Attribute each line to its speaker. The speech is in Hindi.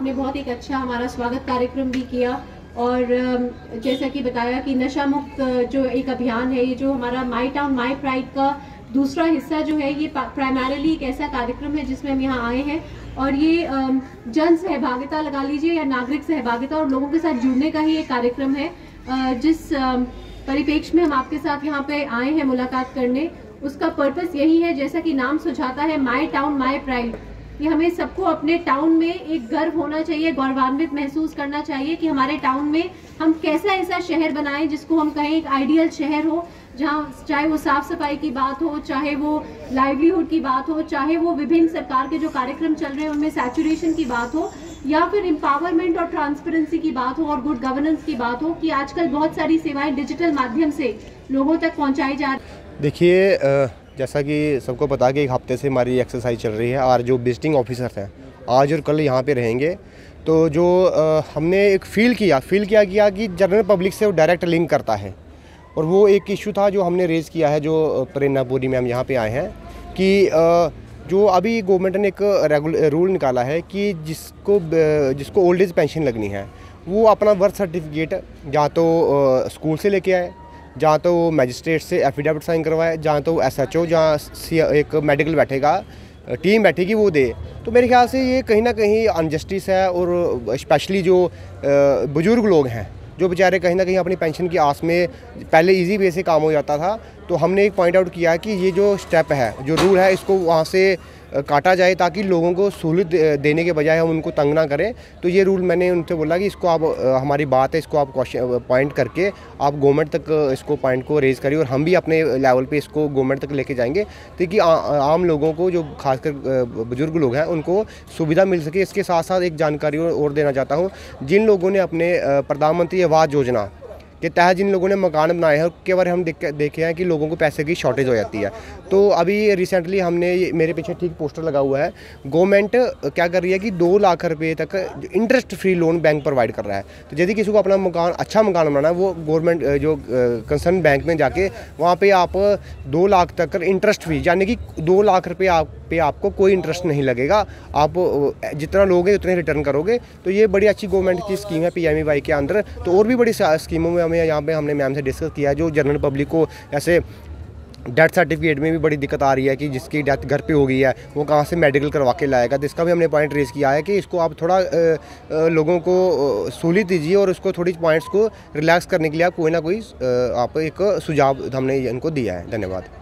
Speaker 1: आपने बहुत एक अच्छा हमारा स्वागत कार्यक्रम भी किया और जैसा कि बताया कि नशा मुक्त जो एक अभियान है, ये जो हमारा माई टाउन माई प्राइड का दूसरा हिस्सा जो है, ये प्राइमरली एक ऐसा कार्यक्रम है जिसमें हम यहाँ आए हैं। और ये जन सहभागिता लगा लीजिए या नागरिक सहभागिता और लोगों के साथ जुड़ने का ही एक कार्यक्रम है जिस परिपेक्ष में हम आपके साथ यहाँ पे आए हैं मुलाकात करने। उसका पर्पस यही है, जैसा कि नाम सुझाता है माई टाउन माई प्राइड ये हमें सबको अपने टाउन में एक गर्व होना चाहिए, गौरवान्वित महसूस करना चाहिए कि हमारे टाउन में हम कैसा ऐसा शहर बनाएँ जिसको हम कहें एक आइडियल शहर हो, जहाँ चाहे वो साफ़ सफ़ाई की बात हो, चाहे वो लाइवलीहुड की बात हो, चाहे वो विभिन्न सरकार के जो कार्यक्रम चल रहे हैं उनमें सैचुरेशन की बात हो, या फिर एम्पावरमेंट और ट्रांसपेरेंसी की बात हो और गुड गवर्नेंस की बात हो कि आजकल बहुत सारी सेवाएँ डिजिटल माध्यम से लोगों तक पहुंचाई जा
Speaker 2: रही देखिए जैसा कि सबको पता कि एक हफ़्ते से हमारी एक्सरसाइज चल रही है। और जो विजिटिंग ऑफिसर हैं आज और कल यहाँ पे रहेंगे। तो जो अ, हमने एक फील किया फील किया किया कि जनरल पब्लिक से वो डायरेक्ट लिंक करता है। और वो एक इशू था जो हमने रेज़ किया है जो प्रेरणापुरी प्रेरणा पूरी मैम यहाँ पे आए हैं कि अ, जो अभी गवर्नमेंट ने एक रेगुल रूल निकाला है कि जिसको जिसको ओल्ड एज पेंशन लगनी है वो अपना बर्थ सर्टिफिकेट या तो स्कूल से लेके आए जहाँ तो वो मजिस्ट्रेट से एफिडेविट साइन करवाए, जहाँ तो एस एच ओ जहाँ एक मेडिकल बैठेगा टीम बैठेगी वो दे। तो मेरे ख्याल से ये कहीं ना कहीं अनजस्टिस है और स्पेशली जो बुज़ुर्ग लोग हैं, जो बेचारे कहीं ना कहीं अपनी पेंशन की आस में पहले इजी वे से काम हो जाता था तो हमने एक पॉइंट आउट किया कि ये जो स्टेप है, जो रूल है, इसको वहाँ से काटा जाए ताकि लोगों को सहूलियत देने के बजाय हम उनको तंग ना करें। तो ये रूल मैंने उनसे बोला कि इसको आप हमारी बात है, इसको आप क्वेश्चन पॉइंट करके आप गवर्नमेंट तक इसको पॉइंट को रेज़ करिए और हम भी अपने लेवल पे इसको गवर्नमेंट तक लेके जाएँगे ताकि आम लोगों को जो खासकर बुज़ुर्ग लोग हैं, उनको सुविधा मिल सके। इसके साथ साथ एक जानकारी और देना चाहता हूँ, जिन लोगों ने अपने प्रधानमंत्री आवास योजना के तहत जिन लोगों ने मकान बनाए हैं, उसके बारे हम देख देखे हैं कि लोगों को पैसे की शॉर्टेज हो जाती है। तो अभी रिसेंटली हमने मेरे पीछे ठीक पोस्टर लगा हुआ है। गवर्नमेंट क्या कर रही है कि दो लाख रुपए तक interest free loan bank provide कर रहा है। तो यदि किसी को अपना मकान अच्छा मकान बनाना है, वो गवर्नमेंट जो कंसर्न बैंक में जाके वहाँ पे आप दो लाख तक इंटरेस्ट फ्री यानी कि दो लाख रुपये आप, पे आपको कोई इंटरेस्ट नहीं लगेगा। आप जितना लोगे, उतने रिटर्न करोगे। तो ये बड़ी अच्छी गवर्नमेंट की स्कीम है पी के अंदर। तो और भी बड़ी स्कीमों में हमें यहाँ पे हमने मैम से डिस्कस किया जो जनरल पब्लिक को ऐसे डेथ सर्टिफिकेट में भी बड़ी दिक्कत आ रही है कि जिसकी डेथ घर पे हो गई है, वो कहाँ से मेडिकल करवा के लाएगा? तो इसका भी हमने पॉइंट रेज किया है कि इसको आप थोड़ा लोगों को सहूलियत दीजिए और उसको थोड़ी पॉइंट्स को रिलैक्स करने के लिए आप कोई ना कोई आप एक सुझाव हमने इनको दिया है। धन्यवाद।